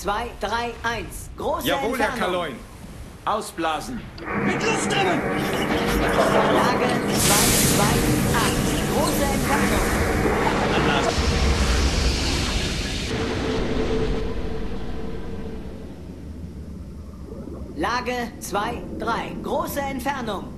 2, 3, 1. Große Jawohl, Herr Entfernung. Kaloin. Ausblasen. Lage 2, 2, 8. Große Entfernung. Lage 2, 3. Große Entfernung.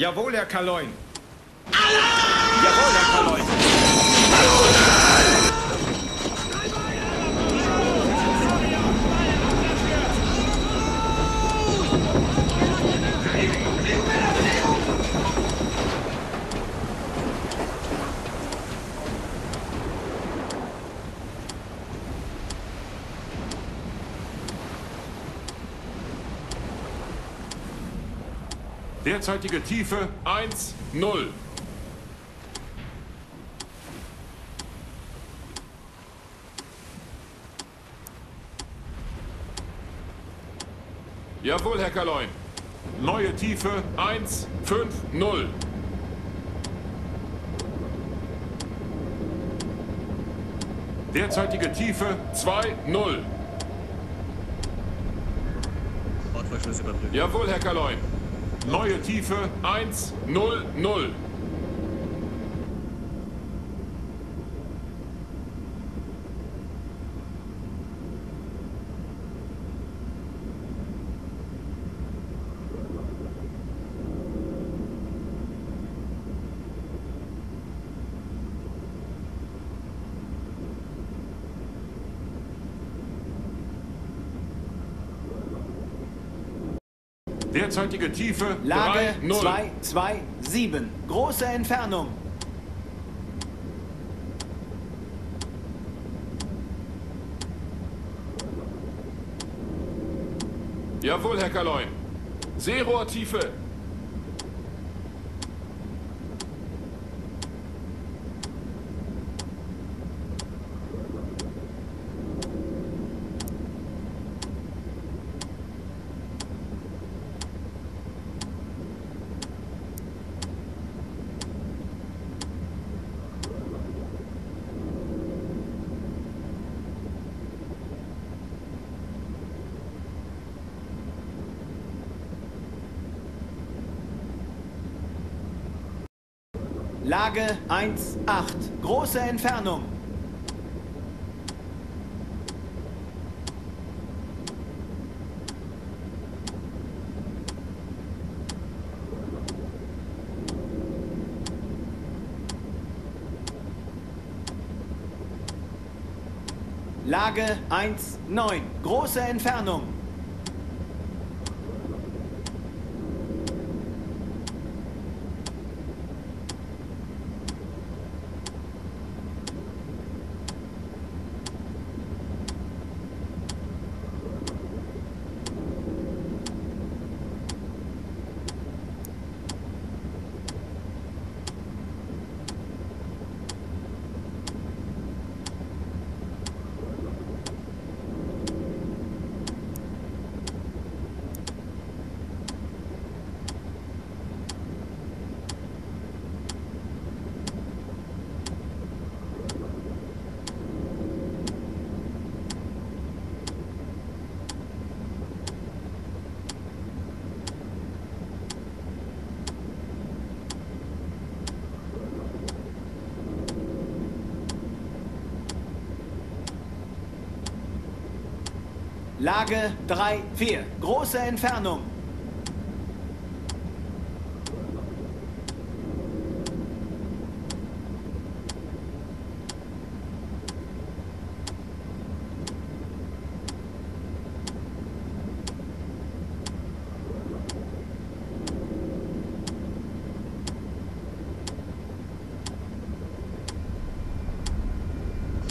Jawohl, Herr Kaloin. Derzeitige Tiefe 1, 0. Jawohl, Herr Kaloin. Neue Tiefe 1, 5, 0. Derzeitige Tiefe 2, 0. Bordverschluss überprüfen. Jawohl, Herr Kaloin. Neue Tiefe 1, Derzeitige Tiefe Lage 3, 0. 2, 2, 7. Große Entfernung. Jawohl, Herr Kaloin. Seerohrtiefe. Lage 1, 8. Große Entfernung. Lage 1, 9. Große Entfernung. Lage 3, 4. Große Entfernung.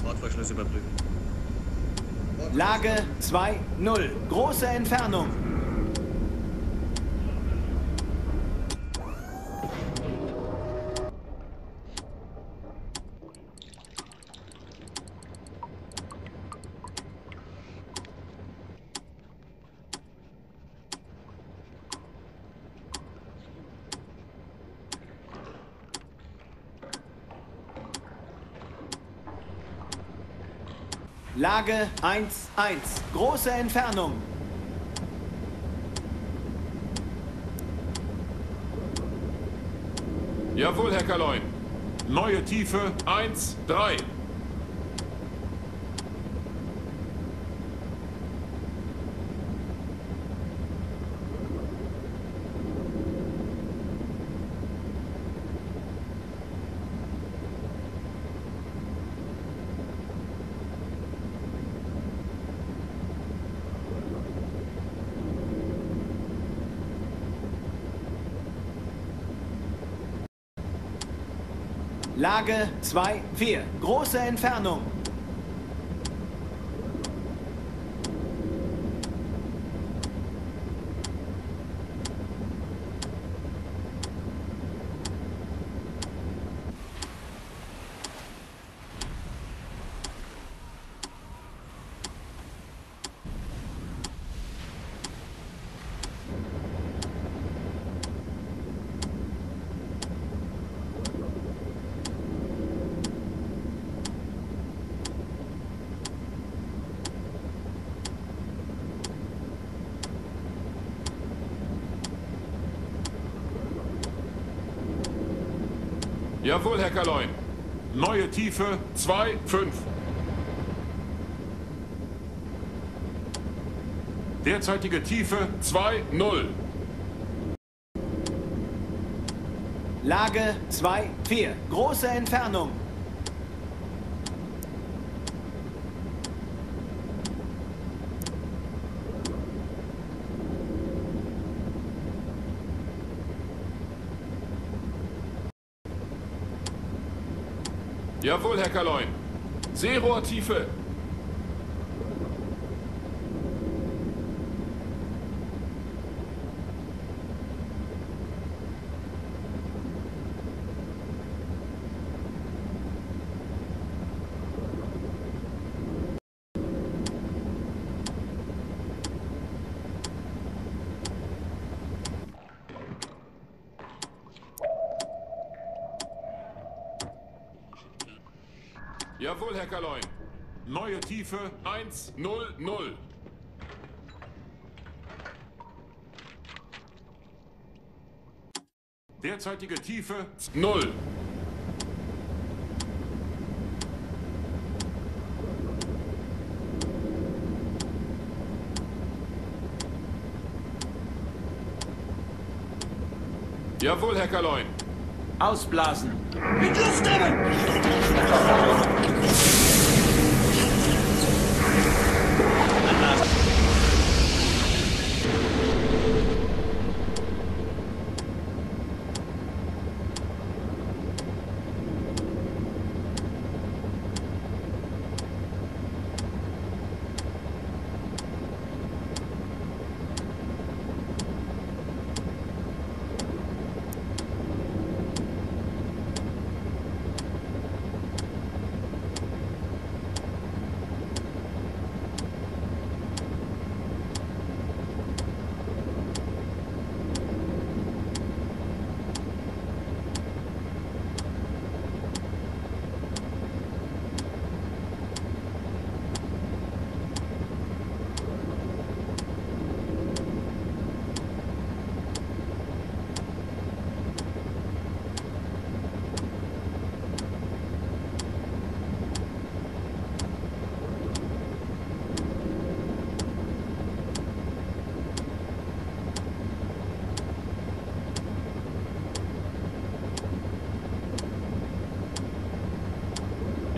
Bordverschluss überprüfen. Lage 2, 0. Große Entfernung. Lage 1, 1. Große Entfernung. Jawohl, Herr Kaloin. Neue Tiefe 1, 3. Lage 2, 4. Große Entfernung. Jawohl, Herr Kaloin. Neue Tiefe 2, 5. Derzeitige Tiefe 2, 0. Lage 2, 4. Große Entfernung. Jawohl, Herr Kaloin. Seerohrtiefe. Jawohl, Herr Kaloin. Neue Tiefe 1, 0, 0. Derzeitige Tiefe 0. Jawohl, Herr Kaloin. Ausblasen.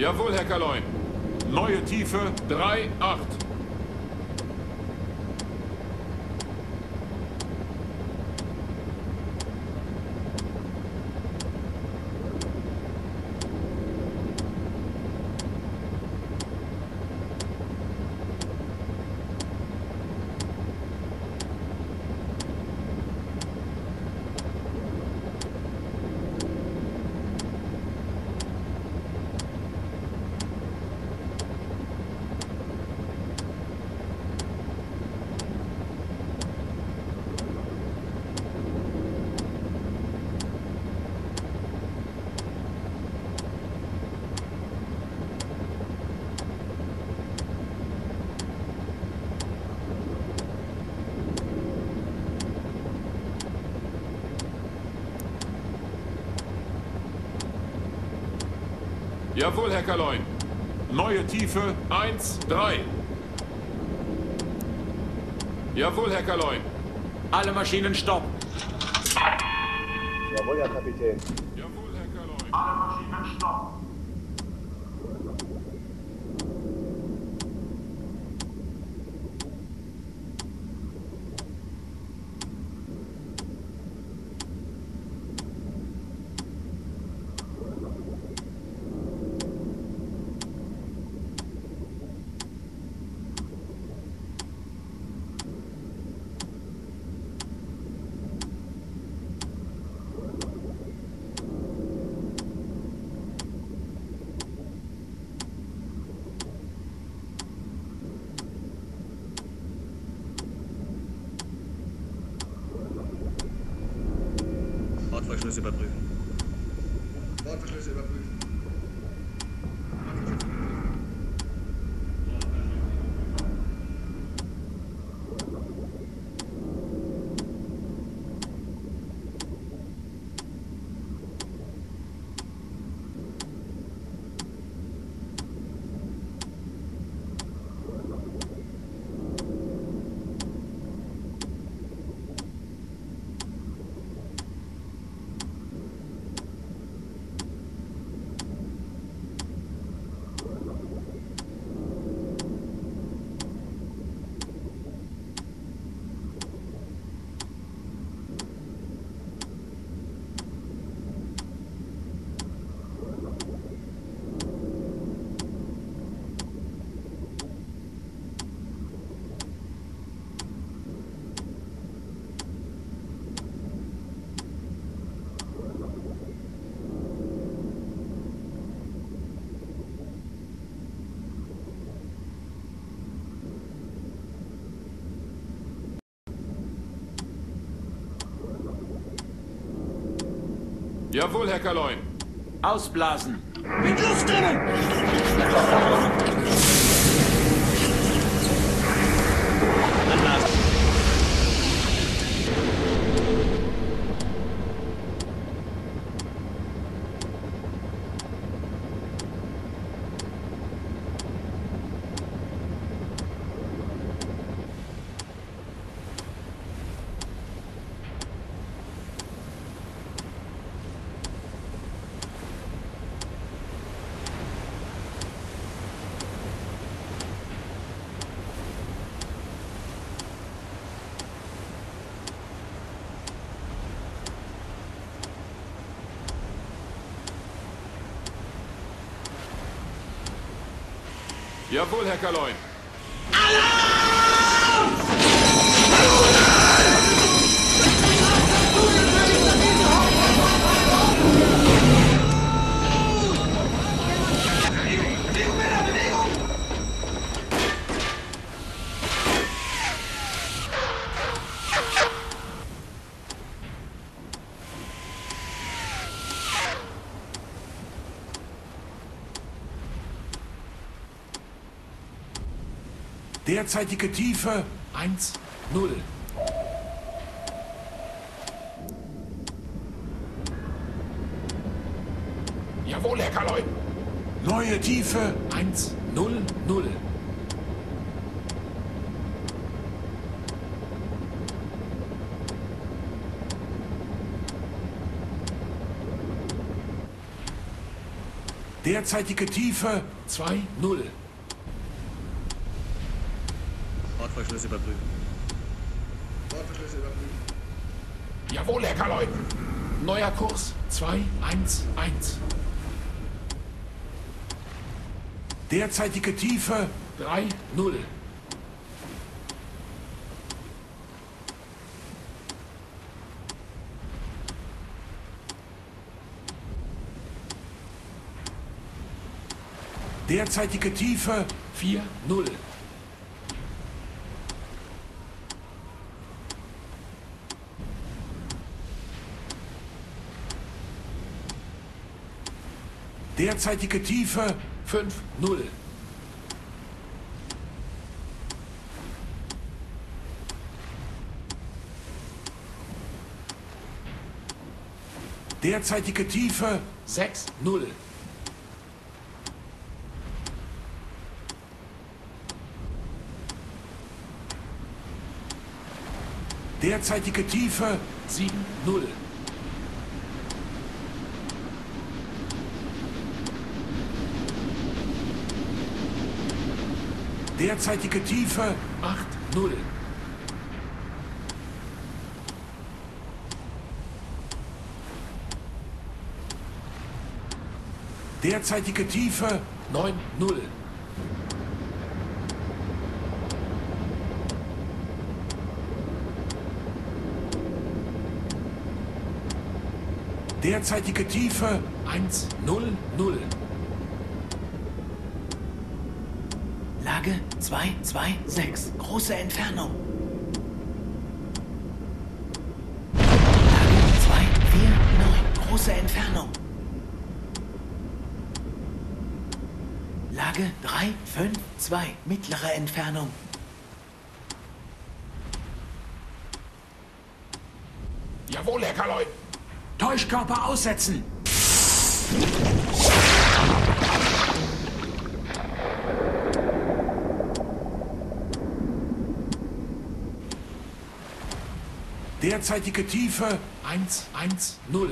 Jawohl, Herr Kaloin. Neue Tiefe 3, 8. Jawohl, Herr Kaloin. Neue Tiefe 1, 3. Jawohl, Herr Kaloin. Alle Maschinen stopp. Jawohl, Herr Kapitän. Jawohl, Herr Kaloin. Alle Maschinen stopp. je ne les ai pas prévus. Jawohl, Herr Kaloin. Ausblasen. Anblasen. Jawohl, Herr Kaloin. Derzeitige Tiefe 1, 0. Jawohl, Herr Kaloin. Neue Tiefe 1, 0, 0. Derzeitige Tiefe 2-0. Bordverschluss überprüfen. Bordverschluss überprüfen. Jawohl, Herr Kaloy. Neuer Kurs 2-1-1. Derzeitige Tiefe 3-0. Derzeitige Tiefe 4-0. Derzeitige Tiefe 5-0. Derzeitige Tiefe 6-0. Derzeitige Tiefe 7-0. Derzeitige Tiefe 8-0. Derzeitige Tiefe 9-0. Derzeitige Tiefe 1-0-0. Lage 226. Große Entfernung. Lage 249. Große Entfernung. Lage 352. Mittlere Entfernung. Jawohl, Herr Kaloy. Täuschkörper aussetzen. Derzeitige Tiefe 1-1-0.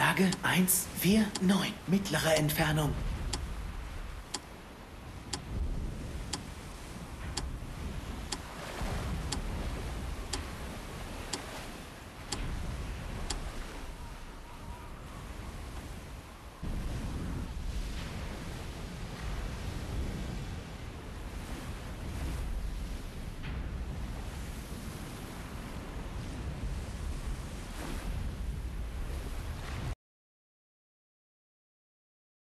Lage 149. Mittlere Entfernung.